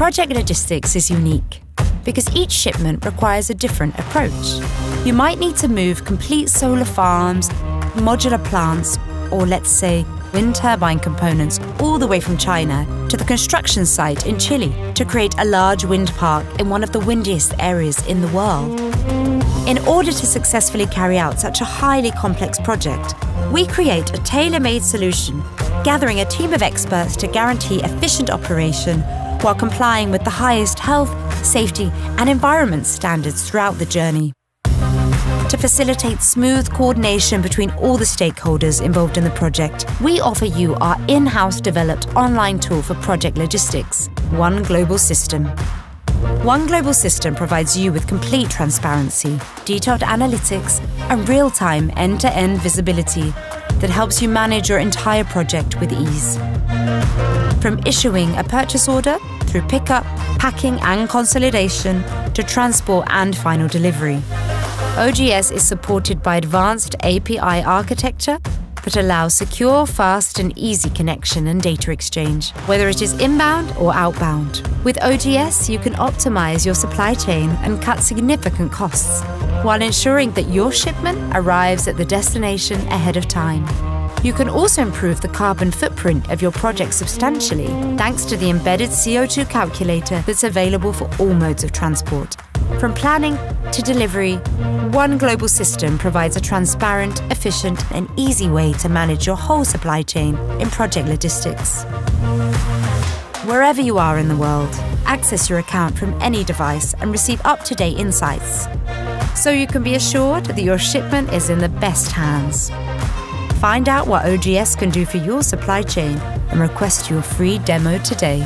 Project logistics is unique because each shipment requires a different approach. You might need to move complete solar farms, modular plants, or let's say wind turbine components all the way from China to the construction site in Chile to create a large wind park in one of the windiest areas in the world. In order to successfully carry out such a highly complex project, we create a tailor made solution, gathering a team of experts to guarantee efficient operation while complying with the highest health, safety, and environment standards throughout the journey to facilitate smooth coordination between all the stakeholders involved in the project, we offer you our in house developed online tool for project logistics, One Global System. One Global System provides you with complete transparency, detailed analytics, and real time end to end visibility that helps you manage your entire project with ease. From issuing a purchase order through pickup, packing, and consolidation to transport and final delivery. OGS is supported by advanced API architecture that allows secure, fast, and easy connection and data exchange, whether it is inbound or outbound. With OGS, you can optimize your supply chain and cut significant costs, while ensuring that your shipment arrives at the destination ahead of time. You can also improve the carbon footprint of your project substantially thanks to the embedded CO2 calculator that's available for all modes of transport. From planning to delivery, one global system provides a transparent, efficient, and easy way to manage your whole supply chain in project logistics. Wherever you are in the world, access your account from any device and receive up to date insights. So you can be assured that your shipment is in the best hands. Find out what OGS can do for your supply chain and request your free demo today.